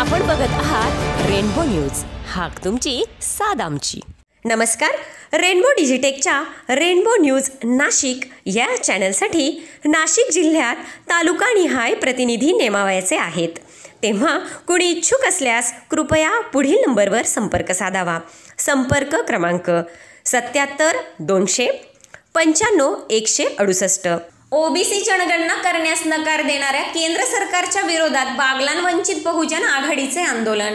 आपण बघत आहात रेनबो न्यूज. हाक तुमची साद आमची. नमस्कार. रेनबो डिजिटेकच्या रेनबो न्यूज नाशिक या चॅनलसाठी नाशिक जिल्ह्यात तालुकानिहाय प्रतिनिधी नेमावायचे आहेत. तेव्हा कुणी इच्छुक असल्यास कृपया पुढील नंबरवर संपर्क साधावा. संपर्क क्रमांक सत्याहत्तर दोनशे पंच्याण्णव एकशे अडुसष्ट. ओबीसी जनगणना करण्यास नकार देणाऱ्या केंद्र सरकारच्या विरोधात बागलान वंचित बहुजन आघाडीचे आंदोलन.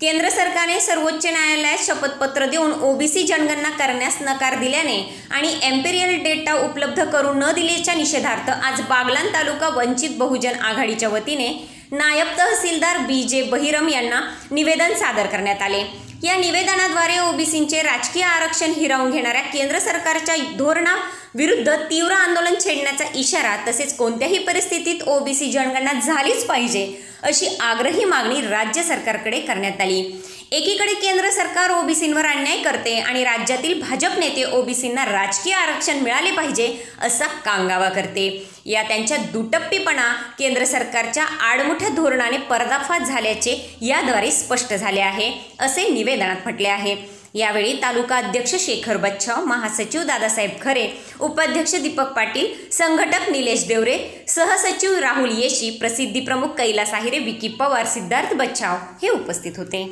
केंद्र सरकारने सर्वोच्च न्यायालयात शपथपत्र देऊन ओबीसी जनगणना करण्यास नकार दिल्याने आणि एम्पेरियल डेटा उपलब्ध करून न दिल्याच्या निषेधार्थ आज बागलान तालुका वंचित बहुजन आघाडीच्या वतीने नायब तहसीलदार बी जे बहिरम यांना निवेदन सादर करण्यात आले. या निवेदनाद्वारे ओबीसींचे राजकीय आरक्षण हिरावून घेणाऱ्या केंद्र सरकारच्या धोरणाविरुद्ध तीव्र आंदोलन छेडण्याचा इशारा तसेच कोणत्याही परिस्थितीत ओबीसी जनगणना झालीच पाहिजे अशी आग्रही मागणी राज्य सरकारकडे करण्यात आली. एकीकडे केंद्र सरकार ओबीसींवर अन्याय करते आणि राज्यातील भाजप नेते ओबीसींना राजकीय आरक्षण मिळाले पाहिजे असा कांगावा करते. या त्यांच्या दुटप्पीपणा केंद्र सरकारच्या आडमुठ्या धोरणाने पर्दाफाश झाल्याचे याद्वारे स्पष्ट झाले आहे असे निवेदनात म्हटले आहे. यावेळी तालुका अध्यक्ष शेखर बच्छाव महासचिव दादासाहेब खरे उपाध्यक्ष दीपक पाटील संघटक निलेश देवरे सहसचिव राहुल येशी प्रसिद्धी प्रमुख कैलास आहिरे विकी पवार सिद्धार्थ बच्छाव हे उपस्थित होते.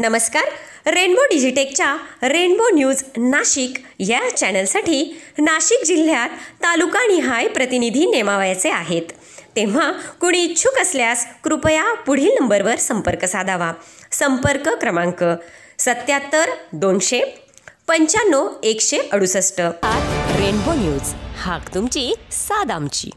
नमस्कार. रेनबो डिजिटेकच्या रेनबो न्यूज नाशिक या चॅनलसाठी नाशिक जिल्ह्यात तालुकानिहाय प्रतिनिधी नेमावायचे आहेत. तेव्हा कुणी इच्छुक असल्यास कृपया पुढील नंबरवर संपर्क साधावा. संपर्क क्रमांक सत्याहत्तर दोनशे पंच्याण्णव एकशे अडुसष्ट. Rainbow News. हाक तुमची साद आमची.